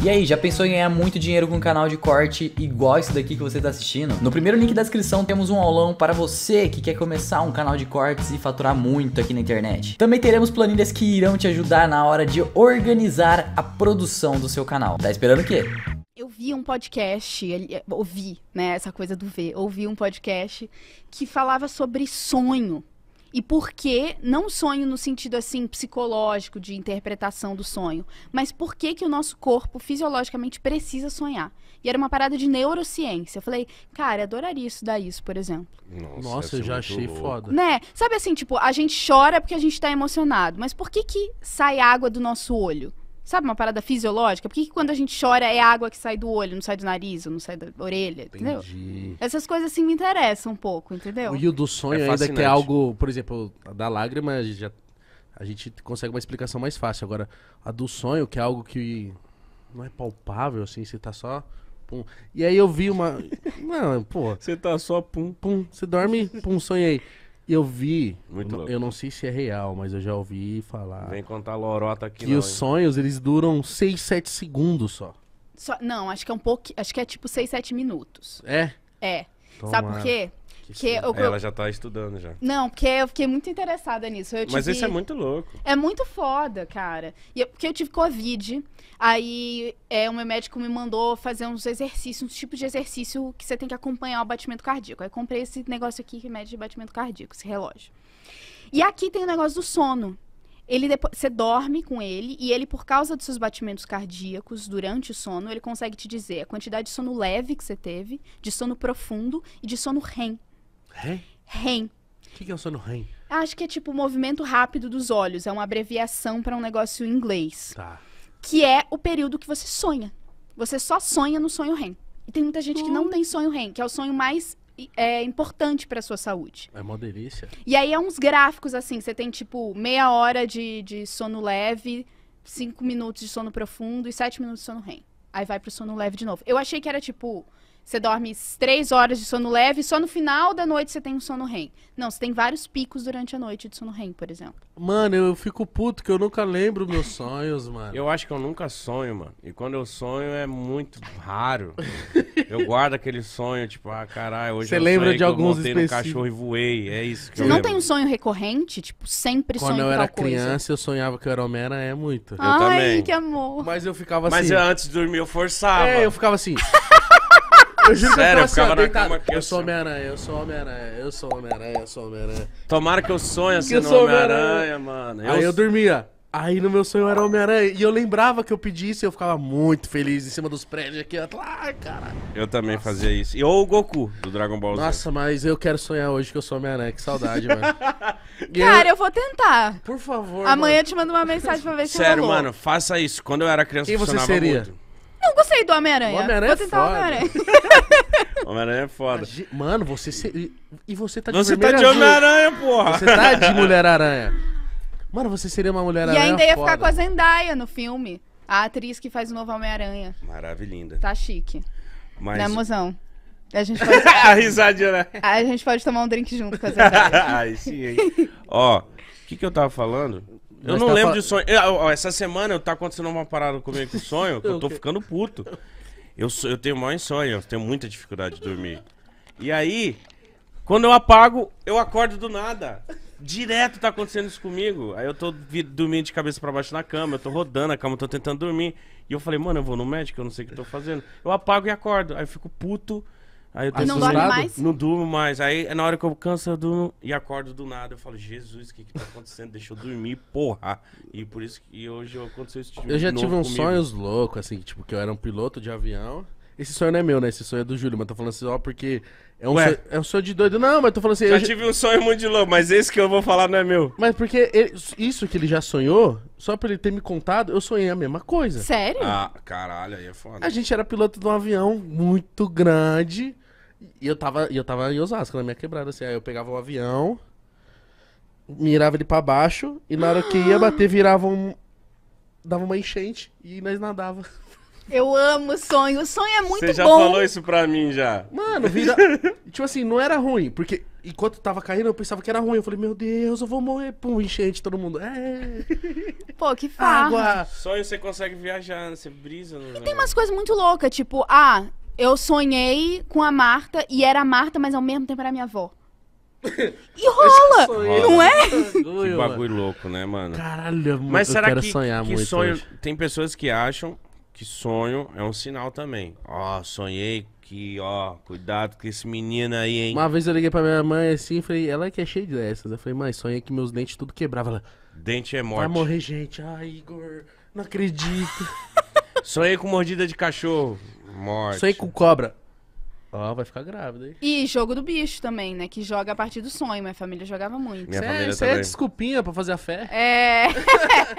E aí, já pensou em ganhar muito dinheiro com um canal de corte igual esse daqui que você está assistindo? No primeiro link da descrição temos um aulão para você que quer começar um canal de cortes e faturar muito aqui na internet. Também teremos planilhas que irão te ajudar na hora de organizar a produção do seu canal. Tá esperando o quê? Eu vi um podcast, ele- ouvi, né, essa coisa do ver, ouvi um podcast que falava sobre sonho. E por que, não sonho no sentido assim psicológico de interpretação do sonho, mas por que que o nosso corpo fisiologicamente precisa sonhar? E era uma parada de neurociência. Eu falei, cara, eu adoraria estudar isso, por exemplo. Nossa, eu já achei foda. Né? Sabe assim, tipo, a gente chora porque a gente tá emocionado, mas por que que sai água do nosso olho? Sabe uma parada fisiológica? Por que, que quando a gente chora é água que sai do olho, não sai do nariz, ou não sai da orelha, entendeu? Entendi. Essas coisas assim me interessam um pouco, entendeu? E o do sonho É ainda que é fascinante. algo, por exemplo, a da lágrima a gente já a gente consegue uma explicação mais fácil. Agora, a do sonho, que é algo que não é palpável, assim, você tá só. Pum. E aí eu vi uma. Não, pô, Você tá só pum. pum, você dorme, pum, sonhei. Eu vi. Muito eu, não- louco. eu não sei se é real, mas eu já ouvi falar. Vem contar lorota aqui que não, os hein? sonhos, eles duram 6, 7 segundos só. Só- não, acho que é um pouco. Acho que é tipo 6, 7 minutos. É? É. Sabe por Tomara quê? Que sim. eu, É, Ela já tá estudando já. Não, porque eu fiquei muito interessada nisso. Mas isso é muito louco. É muito foda, cara. Eu- porque eu tive Covid, aí é, o meu médico me mandou fazer uns exercícios, uns tipos de exercício que você tem que acompanhar o batimento cardíaco. Aí comprei esse negócio aqui que mede batimento cardíaco, esse relógio. E aqui tem o negócio do sono. Ele depois, você dorme com ele e ele, por causa dos seus batimentos cardíacos durante o sono, ele consegue te dizer a quantidade de sono leve que você teve, de sono profundo e de sono REM. REM? REM. O que, que é o sono REM? Acho que é tipo o movimento rápido dos olhos, é uma abreviação para um negócio em inglês Tá. que é o período que você sonha. Você só sonha no sonho REM. E tem muita gente que não tem sonho REM, que é o sonho mais é, importante para sua saúde. É mó delícia. E aí é uns gráficos assim, você tem tipo meia hora de, de sono leve, cinco minutos de sono profundo e sete minutos de sono REM. Aí vai pro sono leve de novo. Eu achei que era tipo, você dorme três horas de sono leve e só no final da noite você tem um sono REM. Não, você tem vários picos durante a noite de sono REM, por exemplo. Mano, eu fico puto que eu nunca lembro meus sonhos, mano. Eu acho que eu nunca sonho, mano. E quando eu sonho é muito raro. eu guardo aquele sonho, tipo, ah, caralho, hoje Você eu lembra de que alguns eu montei no cachorro e voei. É isso que Você eu não lembro. tem um sonho recorrente? Tipo, sempre Quando sonho eu com era coisa? criança, eu sonhava que eu era Homem-Aranha muito. Ai, também. que amor. Mas eu ficava Mas assim. eu, antes de dormir eu forçava. É, eu ficava assim. Eu juro que Sério, eu eu ficava ficava assim, ó, na cama aqui, Eu assim. sou Homem-Aranha, eu sou Homem-Aranha, eu sou Homem-Aranha, eu sou Homem-Aranha. Tomara que eu sonhe eu sendo sou Homem-Aranha, mano. Aí eu dormia. Aí no meu sonho era Homem-Aranha. E eu lembrava que eu pedisse e eu ficava muito feliz em cima dos prédios aqui. ó. Ai, caralho. Eu também fazia isso. E ou o Goku, do Dragon Ball Z. Nossa, mas eu quero sonhar hoje que eu sou Homem-Aranha. Que saudade, mano. E eu- Cara, eu vou tentar. Por favor. Amanhã mano. eu te mando uma mensagem pra ver se Sério, mano, faça isso. Quando eu era criança, Quem você funcionava seria? muito. Não gostei do Homem-Aranha. O Homem-Aranha vou é tentar o foda. Homem-Aranha. Homem-Aranha é foda. Mano, você. se- E você tá de Você tá de. Homem-Aranha, porra. Você tá de Mulher-Aranha. Mano, você seria uma E Mulher-Aranha. ainda ia ficar foda. com a Zendaya no filme. A atriz que faz o novo Homem-Aranha. Maravilhinda. Tá chique. Mas... Né, mozão? A gente, pode, a risadinha, né? a gente pode tomar um drink junto com a Zendaya. Ai, sim, hein? Ó, o que que eu tava falando? Eu Nós não tá lembro fal- de sonho. Ó, Essa semana eu tá acontecendo uma parada comigo com sonho, que eu tô ficando puto. Eu, sou- eu tenho maior insônia, eu tenho muita dificuldade de dormir. E aí, quando eu apago, eu acordo do nada. Direto tá acontecendo isso comigo. Aí eu tô dormindo de cabeça pra baixo na cama, eu tô rodando a cama, eu tô tentando dormir. E eu falei, mano, eu vou no médico, eu não sei o que eu tô fazendo. Eu apago e acordo. Aí eu fico puto. Aí eu E não tento- dorme mais? não durmo mais. Aí na hora que eu canso, eu durmo e acordo do nada. Eu falo, Jesus, o que que tá acontecendo? Deixa eu dormir, porra. E por isso que hoje aconteceu isso de Eu já tive uns comigo. sonhos loucos, assim, tipo, que eu era um piloto de avião. Esse sonho não é meu, né? Esse sonho é do Júlio, mas tô falando assim só porque é um, Ué? sonho, é um sonho de doido. Não, mas tô falando assim. eu Já já- tive um sonho muito de louco, mas esse que eu vou falar não é meu. Mas porque ele- isso que ele já sonhou, só pra ele ter me contado, eu sonhei a mesma coisa. Sério? Ah, caralho, aí é foda. A gente era piloto de um avião muito grande. E eu tava, e eu tava em Osasco, na minha quebrada, assim. Aí eu pegava o avião, mirava ele pra baixo, e na hora que ia bater, virava um. Dava uma enchente e nós nadava. Eu amo sonho. O sonho é muito Você já bom. falou isso pra mim já. Mano, vira. tipo assim, não era ruim. Porque enquanto tava caindo, eu pensava que era ruim. Eu falei, meu Deus, eu vou morrer. Pum, enchente, todo mundo. É. Pô, que farra. Água. Sonho você consegue viajar, né? você brisa no Tem umas coisas muito loucas, tipo, ah, eu sonhei com a Marta e era a Marta, mas ao mesmo tempo era a minha avó. E rola! Sonhei. Não é? Que Bagulho, louco, né, mano? Caralho, mano. Mas eu será quero que, sonhar que muito. sonho. hoje. Tem pessoas que acham que sonho é um sinal também. Ó, sonhei que, ó, cuidado com esse menino aí, hein? Uma vez eu liguei pra minha mãe assim, falei, ela que é cheia dessas. Eu falei, mãe, sonhei que meus dentes tudo quebrava. Ela, Dente é vai morte. morrer gente. Ai, Igor, não acredito. Sonhei com mordida de cachorro. Morte. sonhei com cobra. Ó, vai ficar grávida, hein? E jogo do bicho também, né? Que joga a partir do sonho. Minha família jogava muito. Minha Isso é- família isso é também. desculpinha pra fazer a fé. É.